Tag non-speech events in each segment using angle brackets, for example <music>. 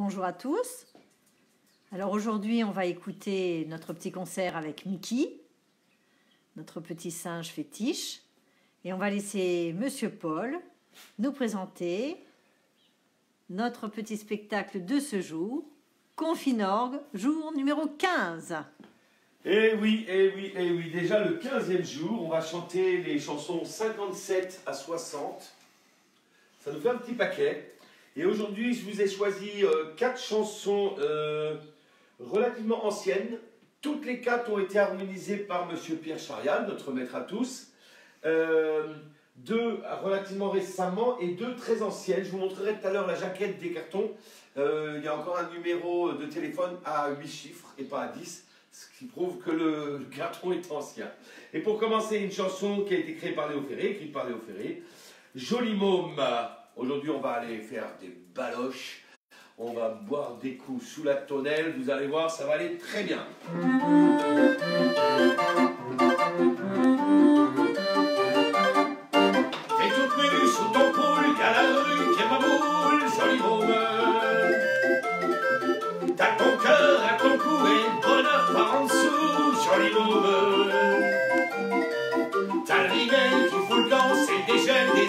Bonjour à tous. Alors aujourd'hui, on va écouter notre petit concert avec Mickey, notre petit singe fétiche. Et on va laisser Monsieur Paul nous présenter notre petit spectacle de ce jour, Confinorgue, jour numéro 15. Eh oui, eh oui, eh oui, déjà le 15e jour, on va chanter les chansons 57 à 60. Ça nous fait un petit paquet. Et aujourd'hui, je vous ai choisi euh, quatre chansons euh, relativement anciennes. Toutes les quatre ont été harmonisées par Monsieur Pierre Charial, notre maître à tous. Euh, deux relativement récemment et deux très anciennes. Je vous montrerai tout à l'heure la jaquette des cartons. il y a encore un numéro de téléphone à 8 chiffres et pas à 10 ce qui prouve que le, <laughs> carton est ancien. Et pour commencer, une chanson qui a été créée par Léo Ferré, écrite par Léo Ferré, Joli môme. Aujourd'hui, on va aller faire des baloches. On va boire des coups sous la tonnelle. Vous allez voir, ça va aller très bien. Fais toute nue sous ton poule, qu'à la rue, qu'est ma boule, joli môme. T'as ton cœur à ton cou et bonheur par en dessous, joli môme. T'as le qui fout le camp, c'est des jeunes, des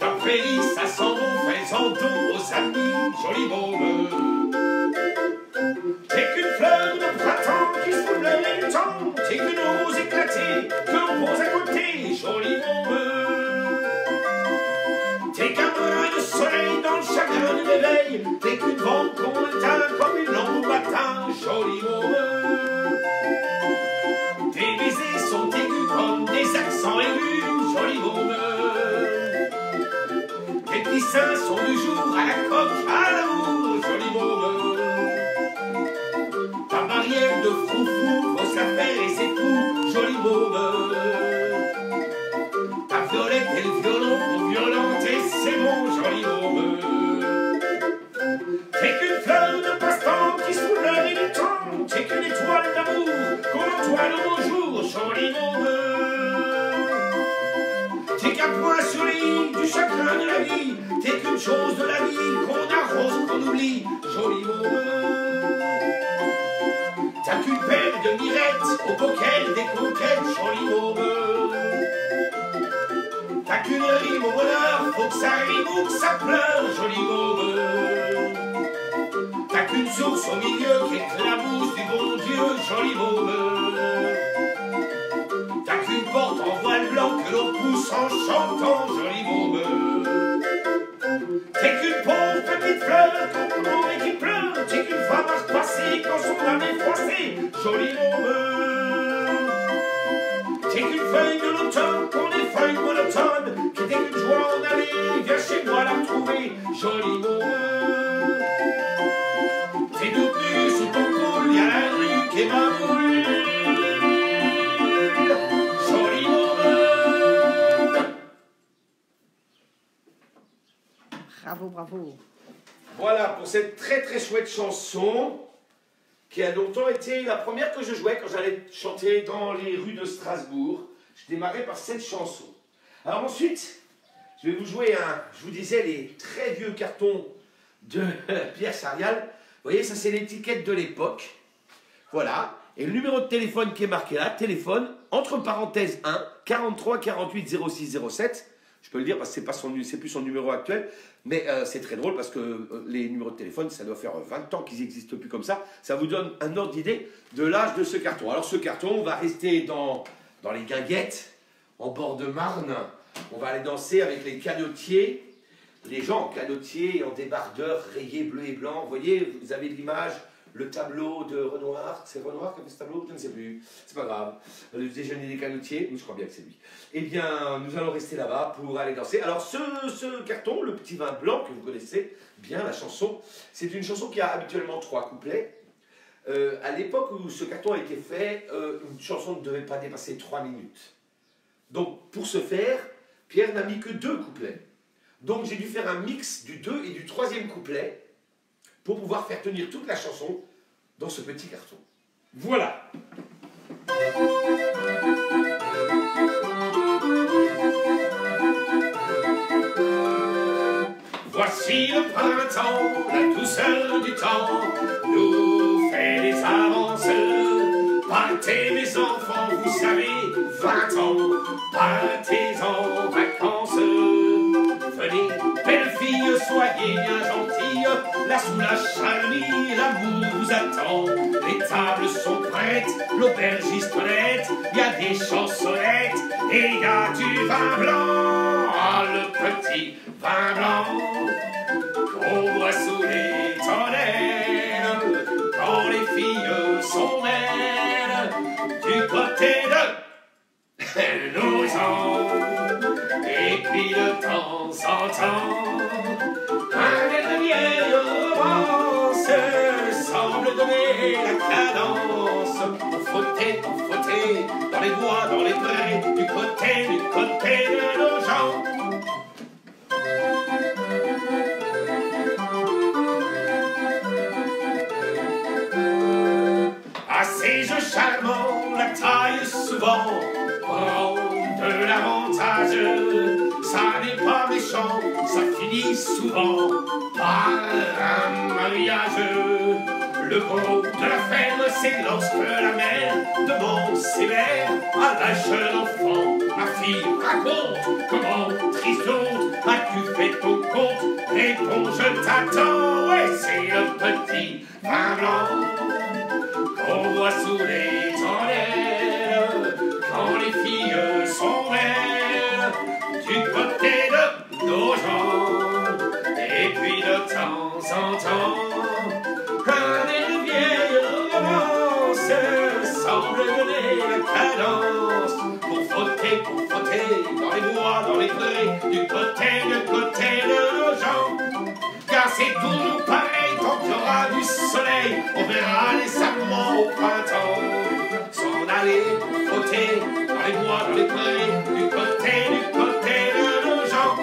Ta prairie, ça sent bon, fais-en don aux amis, joli môme. T'as qu'une paire de mirettes au bocal des conquêtes, joli môme. T'as qu'une rime au bonheur, faut que ça rime ou que ça pleure, joli môme. T'as qu'une source au milieu qui éclabousse du bon Dieu, joli môme. T'as qu'une porte en voile blanc que l'on pousse en chantant, son âme est froissée, joli môme. T'es qu'une feuille de l'automne qu'on effeuille monotone. Qui t'es qu'une joie en aller, viens chez moi la retrouver, joli môme. T'es nue sous ton col, y'a la rue qui est ma boule. Bravo, bravo. Voilà pour cette très très chouette chanson qui a longtemps été la première que je jouais quand j'allais chanter dans les rues de Strasbourg. Je démarrais par cette chanson. Alors ensuite, je vais vous jouer un, je vous disais, les très vieux cartons de <laughs> Pierre Sarial. Vous voyez, ça c'est l'étiquette de l'époque. Voilà. Et le numéro de téléphone qui est marqué là, téléphone, entre parenthèses 1, 43 48 06 07. Je peux le dire parce que c'est pas son, c'est plus son numéro actuel, mais euh, c'est très drôle parce que euh, les numéros de téléphone, ça doit faire 20 ans qu'ils n'existent plus comme ça. Ça vous donne un ordre d'idée de l'âge de ce carton. Alors ce carton va rester dans, dans les guinguettes, en bord de Marne. On va aller danser avec les canotiers, les gens en canotier, en débardeur, rayés bleu et blanc. Vous voyez, vous avez l'image, le tableau de Renoir. C'est Renoir qui a fait ce tableau Je ne sais plus. C'est pas grave. Le déjeuner des canotiers, je crois bien que c'est lui. Eh bien, nous allons rester là-bas pour aller danser. Alors, ce, ce carton, le petit vin blanc que vous connaissez bien, la chanson, c'est une chanson qui a habituellement trois couplets. Euh, à l'époque où ce carton a été fait, euh, une chanson ne devait pas dépasser trois minutes. Donc, pour ce faire, Pierre n'a mis que deux couplets. Donc, j'ai dû faire un mix du deux et du troisième couplet pour pouvoir faire tenir toute la chanson dans ce petit carton. Voilà. Voici le printemps, la douceur du temps nous fait des avances. Partez mes enfants, vous savez, 20 ans, partez en vacances. Venez, soyez bien gentilles, là sous la charmille, l'amour vous attend. Les tables sont prêtes, l'aubergiste honnête, y a des chansonnettes et y a du vin blanc. Ah, le petit vin blanc qu'on boit sous les tonnelles quand les filles sont belles du côté de <laughs> gens. Et puis de temps en temps, fauter, dans les bois, dans les prés, du côté, du côté de nos gens. Ces jeux charmants, la taille souvent prend de l'avantage. Ça n'est pas méchant, ça finit souvent par un mariage. Le beau de la ferme, c'est lorsque la mère demande sévère à la jeune enfant. Ma fille raconte comment triste as-tu fait ton compte. Réponds, je t'attends, ouais, c'est le petit vin blanc qu'on voit sous les tonnelles quand les filles sont belles C'est toujours pareil tant qu'il y aura du soleil, on verra les amants au printemps s'en aller frotter dans les bois, dans les prés, du côté, du côté de nos gens.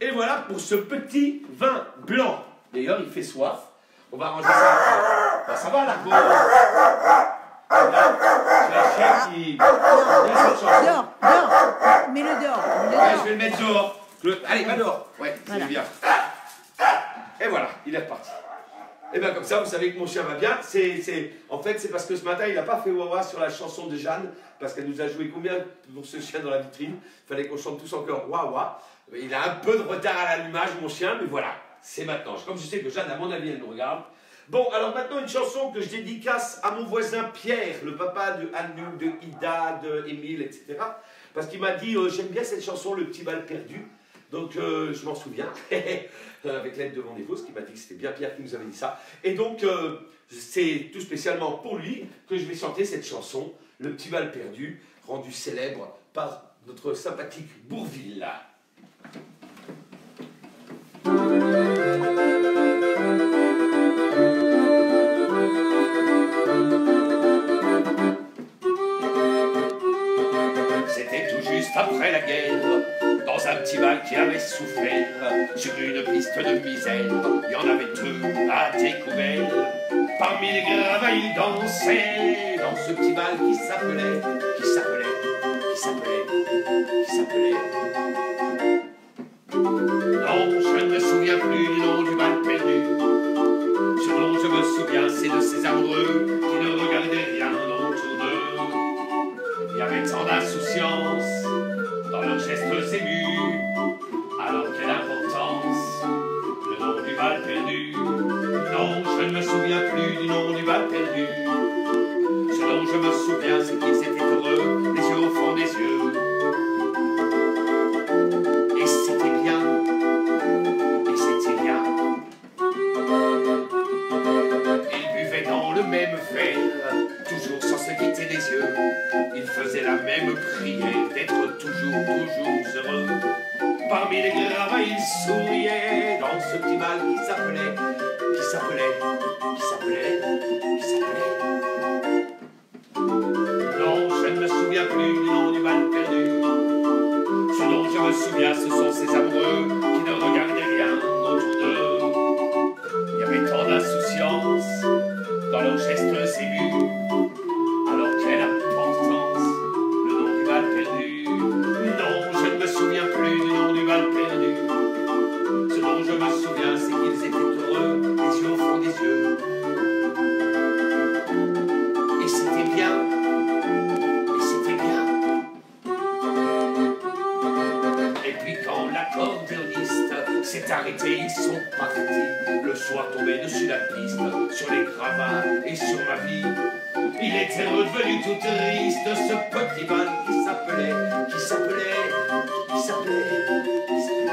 Et voilà pour ce petit vin blanc. D'ailleurs, il fait soif. On va ranger ça. Ben, ça va, la C'est la chien qui. Dehors, dehors. Mets-le dehors. je vais le mettre dehors. Le- Allez, va dehors. Ouais, c'est Voilà. bien. Et voilà, il est reparti. Et bien comme ça, vous savez que mon chien va bien. C'est, c'est- En fait, c'est parce que ce matin, il n'a pas fait wawa sur la chanson de Jeanne, parce qu'elle nous a joué combien pour ce chien dans la vitrine? Il fallait qu'on chante tous encore wawa. Il a un peu de retard à l'allumage, mon chien, mais voilà, c'est maintenant. Comme je sais que Jeanne, à mon avis, elle nous regarde. Bon, alors maintenant, une chanson que je dédicace à mon voisin Pierre, le papa de Anou, de Ida, de Émile, etc. Parce qu'il m'a dit, euh, j'aime bien cette chanson, Le petit bal perdu. Donc euh, je m'en souviens, <laughs> avec l'aide de mon épouse qui m'a dit que c'était bien Pierre qui nous avait dit ça. Et donc euh, c'est tout spécialement pour lui que je vais chanter cette chanson, Le petit bal perdu, rendu célèbre par notre sympathique Bourville. C'était tout juste après la guerre, dans un petit bal qui avait souffert, sur une piste de misère, il y en avait deux à découvert. Parmi les gravats, ils dansaient dans ce petit bal qui s'appelait, ils souriaient dans ce petit bal qui s'appelait, qui s'appelait, qui s'appelait, Le soir tombé dessus la piste, sur les gravats et sur ma vie. Il était redevenu tout triste, ce petit bal qui s'appelait, qui s'appelait, qui s'appelait, qui s'appelait.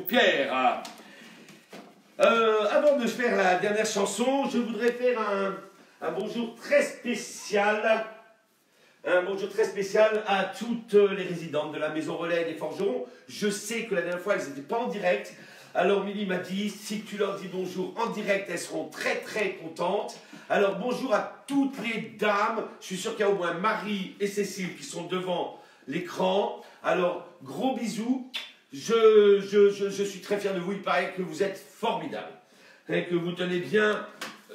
Pierre. Euh, avant de faire la dernière chanson, je voudrais faire un, un bonjour très spécial. Un bonjour très spécial à toutes les résidentes de la Maison Relais des Forgerons. Je sais que la dernière fois, elles n'étaient pas en direct. Alors Milly m'a dit, si tu leur dis bonjour en direct, elles seront très très contentes. Alors bonjour à toutes les dames. Je suis sûr qu'il y a au moins Marie et Cécile qui sont devant l'écran. Alors gros bisous. Je, suis très fier de vous. Il paraît que vous êtes formidables. Et que vous tenez bien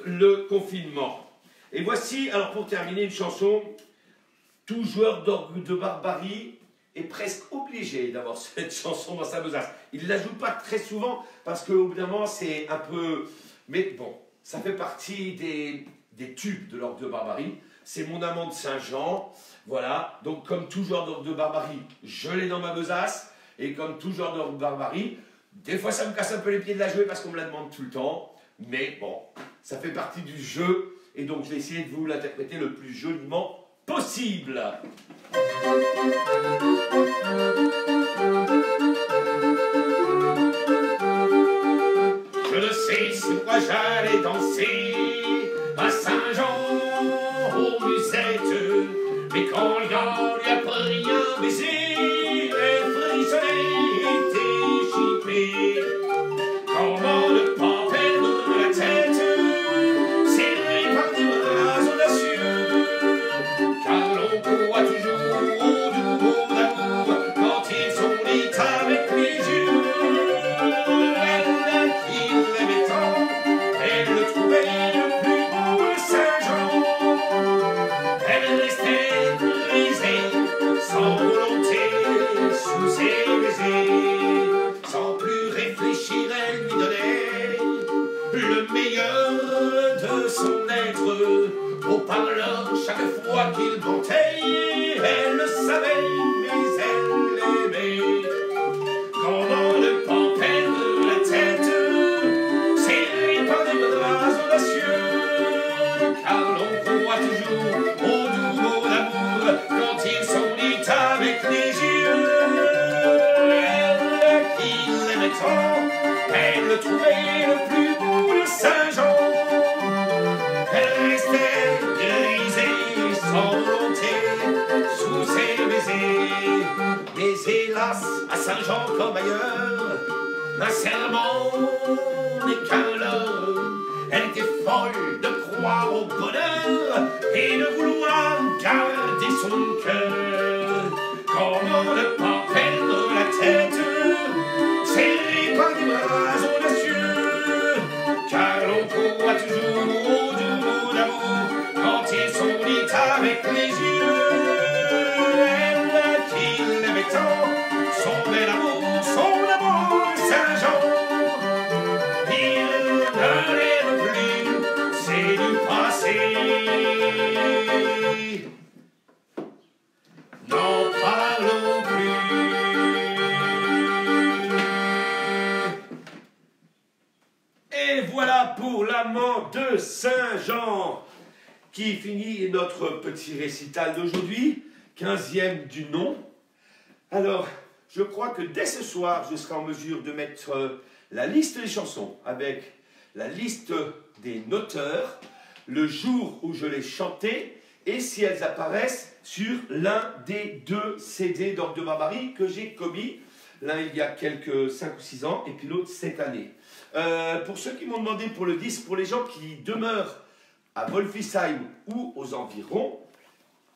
le confinement. Et voici, alors pour terminer, une chanson. Tout joueur de barbarie est presque obligé d'avoir <laughs> cette chanson dans sa besace. Il ne la joue pas très souvent parce qu'au bout d'un moment, c'est un peu. Mais bon, ça fait partie des, des tubes de l'orgue de barbarie. C'est mon amant de Saint-Jean. Voilà. Donc, comme tout joueur d'orgue de barbarie, je l'ai dans ma besace. Et comme tout d'orgue de barbarie, des fois, ça me casse un peu les pieds de la jouer parce qu'on me la demande tout le temps. Mais bon, ça fait partie du jeu. Et donc, je vais essayer de vous l'interpréter le plus joliment possible. Je ne sais sur quoi j'allais danser son être. Au parleur, chaque fois qu'il mentait, elle le savait, serment n'est qu'un leurre. Elle était folle de croire au bonheur et de vouloir garder son cœur. Comment ne pas perdre la tête, serré par des bras audacieux, car l'on croit toujours au d'amour quand ils sont avec les yeux. De Saint-Jean qui finit notre petit récital d'aujourd'hui, 15e du nom. Alors, je crois que dès ce soir, je serai en mesure de mettre euh, la liste des chansons avec la liste des noteurs, le jour où je les chantais et si elles apparaissent sur l'un des deux CD d'Orgue de Barbarie que j'ai commis. L'un il y a quelques 5 ou 6 ans et puis l'autre cette année. Euh, pour ceux qui m'ont demandé pour le disque, pour les gens qui demeurent à Wolfisheim ou aux environs,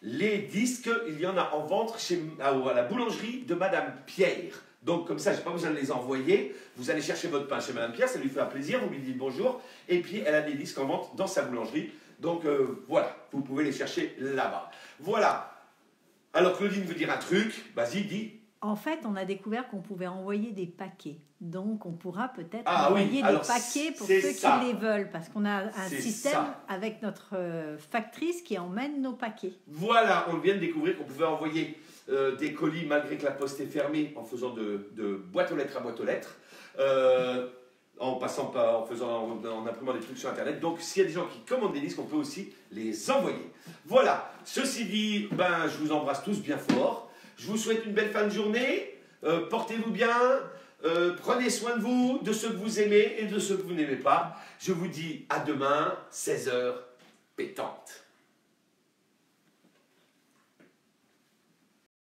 les disques, il y en a en vente chez, à la boulangerie de Madame Pierre. Donc comme ça, je n'ai pas besoin de les envoyer. Vous allez chercher votre pain chez Madame Pierre, ça lui fait un plaisir, vous lui dites bonjour. Et puis elle a des disques en vente dans sa boulangerie. Donc euh, voilà, vous pouvez les chercher là-bas. Voilà. Alors Claudine veut dire un truc, vas-y, dis. En fait, on a découvert qu'on pouvait envoyer des paquets. Donc, on pourra peut-être Ah oui, envoyer des paquets pour ceux ça. qui les veulent. Parce qu'on a un système ça. avec notre euh, factrice qui emmène nos paquets. Voilà, on vient de découvrir qu'on pouvait envoyer euh, des colis malgré que la poste est fermée en faisant de, de boîte aux lettres à boîte aux lettres, euh, en passant par, en faisant, en, en imprimant des trucs sur internet. Donc s'il y a des gens qui commandent des disques, on peut aussi les envoyer. Voilà. Ceci dit, ben je vous embrasse tous bien fort. Je vous souhaite une belle fin de journée. Euh, Portez-vous bien. Euh, prenez soin de vous, de ceux que vous aimez et de ceux que vous n'aimez pas. Je vous dis à demain, 16h, pétante.